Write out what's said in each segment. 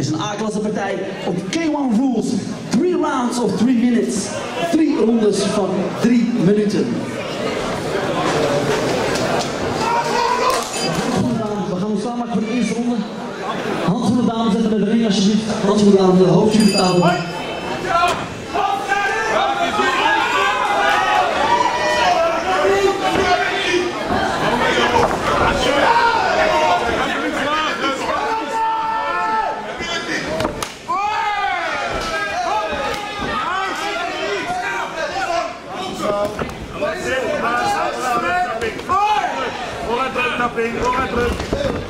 is een A-klasse partij op K1 Rules. 3 rounds of 3 minutes. 3 rondes van 3 minuten. We gaan ons maken voor de eerste ronde. Handschoenen dames, zetten met de ring alsjeblieft. Handschoenen aan de hoofdjurytafel. Vooruit druk, Napping, vooruit druk.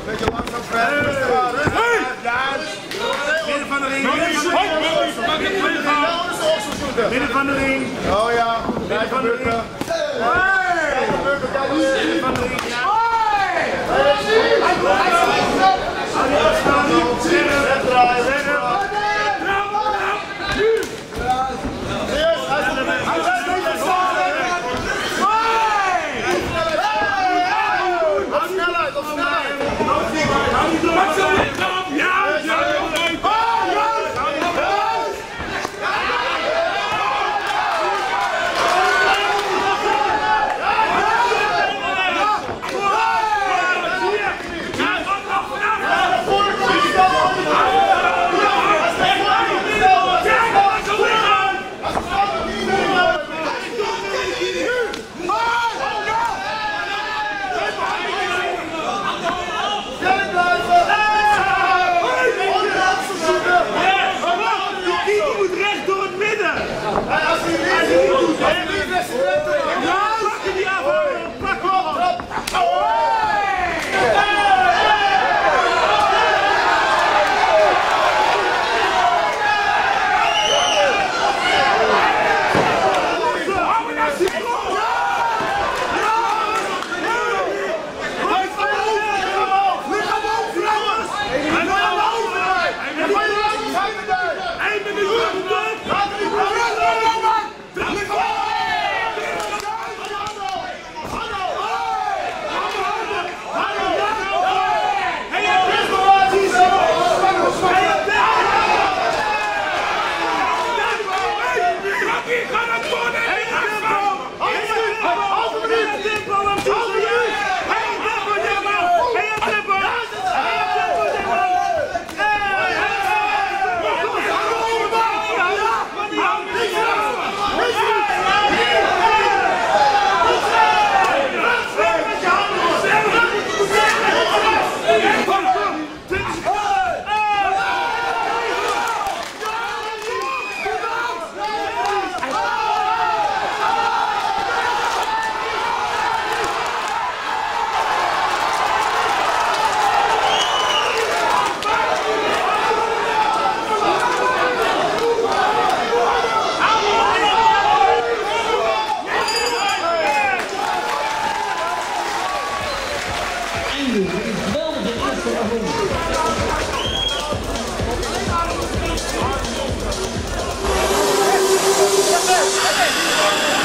Beetje langzaam vrij. Juist. Midden van de ring, midden van de ring. Midden van de ring. Oh ja, blijf van de bukken. Midden van de ring, ja. Draaien. Op Let's go.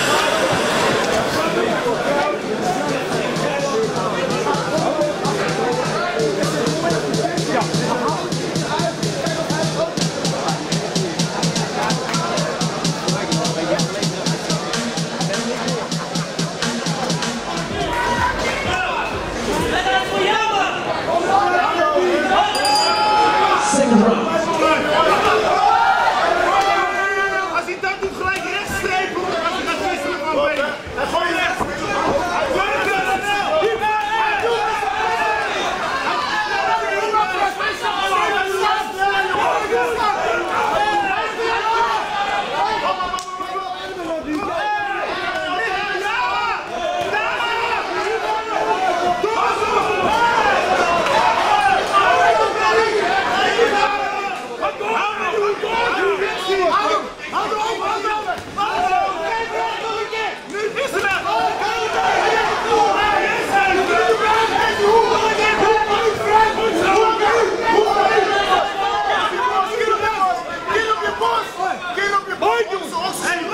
behind you!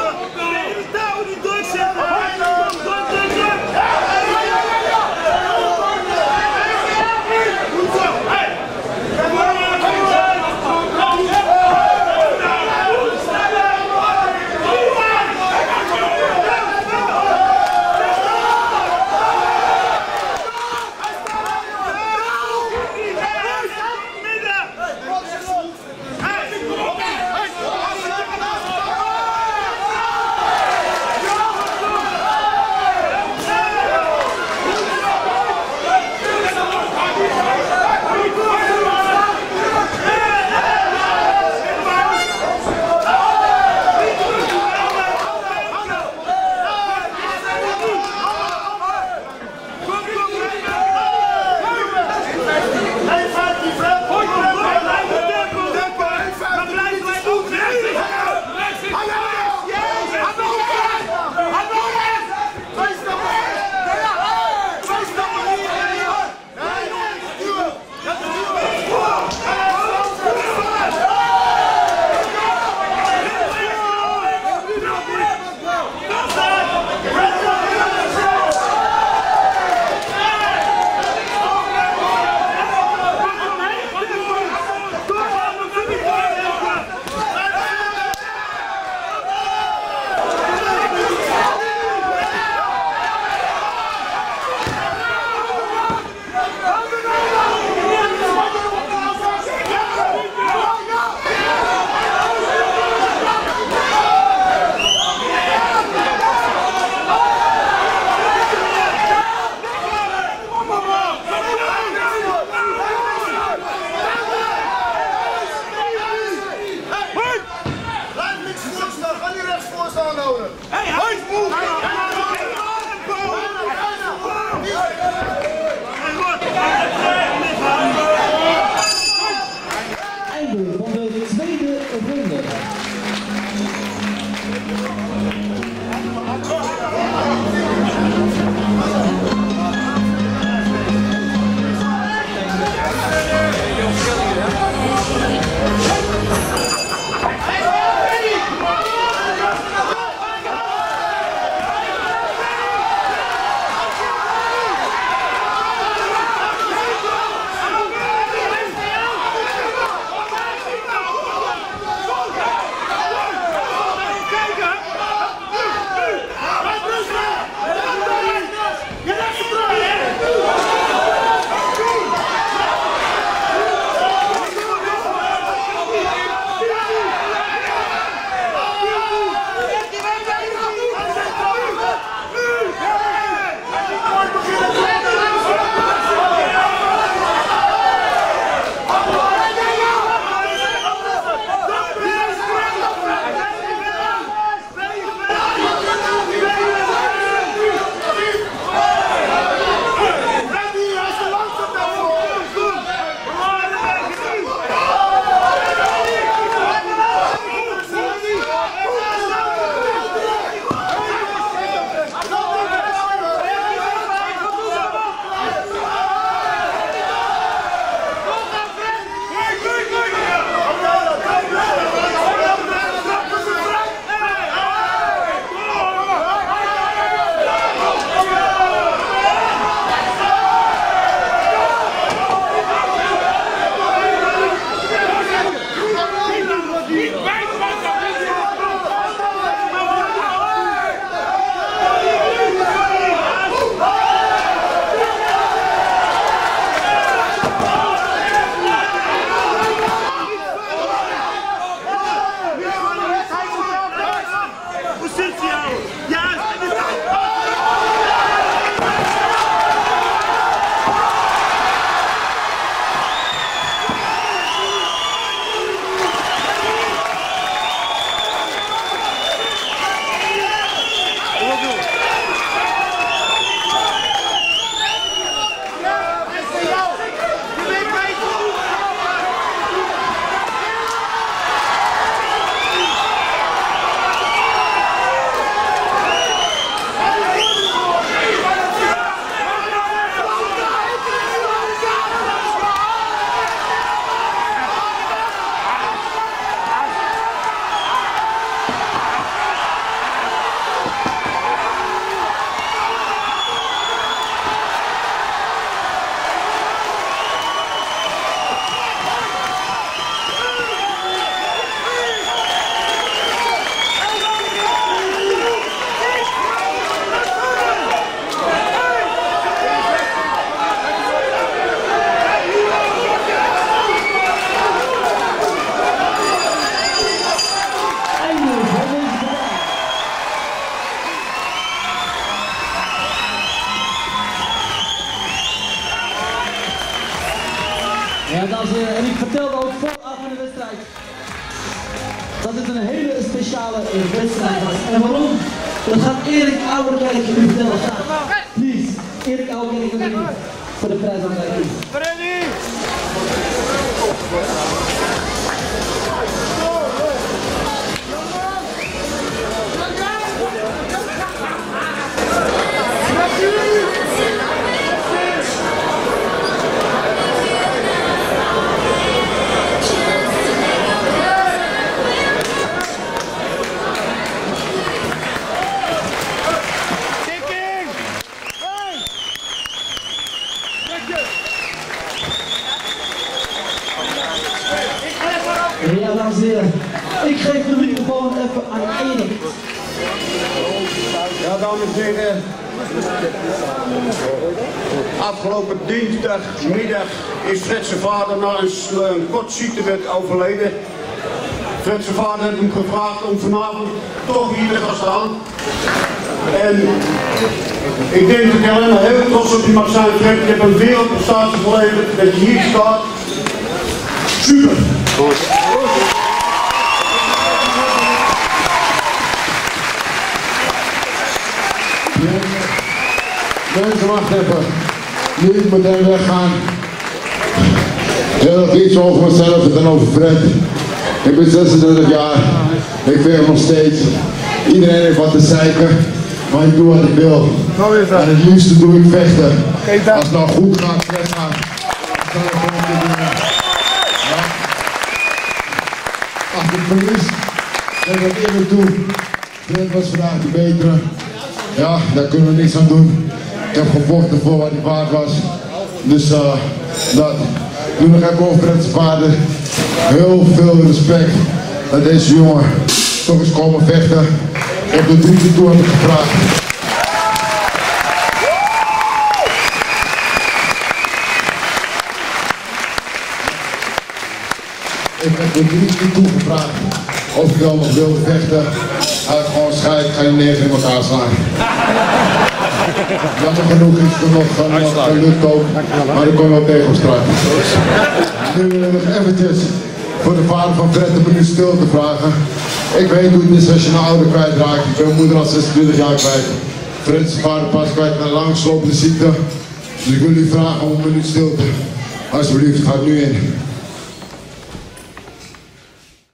Dat gaat Erik Ouwerkerk u vertellen. Please, Erik Ouwerkerk voor de prijs aan Ready? Kicking! Dinsdagmiddag is Fred zijn vader na een, kort ziektebed overleden. Fred zijn vader heeft hem gevraagd om vanavond toch hier te gaan staan. En ik denk dat ik alleen maar heel trots op je mag zijn, Fred. Je hebt een wereldprestatie geleverd dat je hier staat. Super! Mensen, wacht even. Niet meteen weggaan. Heel nog iets over mezelf en over Fred. Ik ben 26 jaar. Ik veeg nog steeds. Iedereen heeft wat te zeiken. Maar ik doe wat ik wil. En het liefste doe ik vechten. Als het nou goed gaat, Fred gaat. Dan kan ik gewoon dit doen. Ja. Als ik verlies, dan ik dat eerlijk toe. Fred was vandaag de betere. Ja, daar kunnen we niks aan doen. Ik heb gevochten voor wat ik waard was. Dus eh, dat. Nu nog even over Fred's vader. Heel veel respect dat deze jongen toch eens komen vechten. Op de drie toe heb ik gevraagd. Ik heb de drie keer toe of ik wel nog wilde vechten. Had gewoon scheid, ga je negen in elkaar slaan. Jammer genoeg is er nog, uh, gelukt ook, maar ik kom wel tegen op straat. Nu wil ik nog eventjes voor de vader van Fred een minuut stil te vragen. Ik weet hoe het is als je een ouder kwijtraakt. Ik ben mijn moeder al 26 jaar kwijt. Fred is vader pas kwijt naar langslopende ziekte. Dus ik wil u vragen om een minuut stilte. Alsjeblieft, ga nu in.